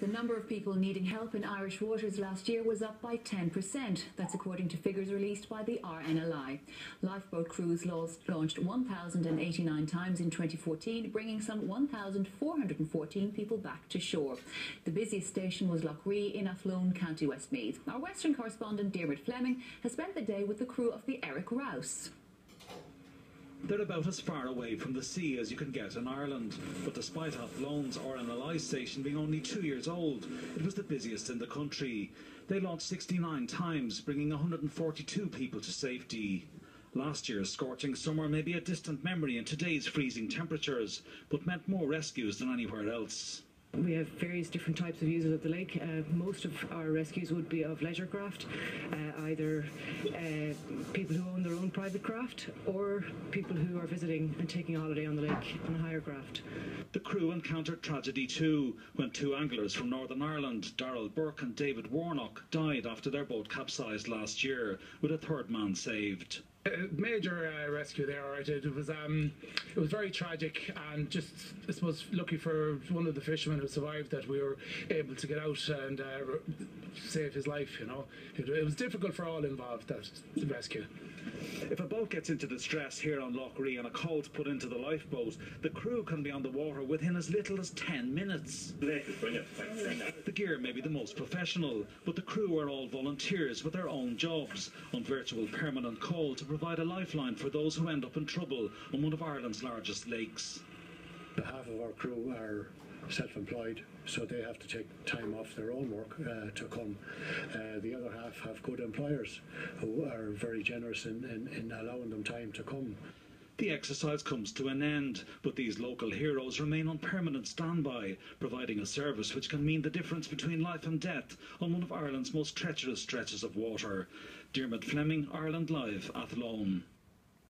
The number of people needing help in Irish waters last year was up by 10%. That's according to figures released by the RNLI. Lifeboat crews launched 1,089 times in 2014, bringing some 1,414 people back to shore. The busiest station was Lough Ree in Athlone, County Westmeath. Our Western correspondent Dermot Fleming has spent the day with the crew of the Eric Rouse. They're about as far away from the sea as you can get in Ireland, but despite Athlone's RNLI station being only two years old, it was the busiest in the country. They launched 69 times, bringing 142 people to safety. Last year's scorching summer may be a distant memory in today's freezing temperatures, but meant more rescues than anywhere else. We have various different types of users of the lake. Uh, most of our rescues would be of leisure craft, uh, either uh, people who own their own private craft or people who are visiting and taking a holiday on the lake on a hire craft. The crew encountered tragedy too when two anglers from Northern Ireland, Darrell Burke and David Warnock, died after their boat capsized last year, with a third man saved. Major uh, rescue there. Right? It was um, it was very tragic, and just I suppose lucky for one of the fishermen who survived that we were able to get out and uh, save his life. You know, it, it was difficult for all involved that the rescue. If a boat gets into distress here on Lough Ree and a call's put into the lifeboat, the crew can be on the water within as little as 10 minutes. The gear may be the most professional, but the crew are all volunteers with their own jobs on virtual permanent call to provide a lifeline for those who end up in trouble on one of Ireland's largest lakes. The half of our crew are self-employed, so they have to take time off their own work uh, to come. Uh, the other half have good employers who are very generous in, in, in allowing them time to come. The exercise comes to an end, but these local heroes remain on permanent standby, providing a service which can mean the difference between life and death on one of Ireland's most treacherous stretches of water. Dermot Fleming, Ireland Live, Athlone.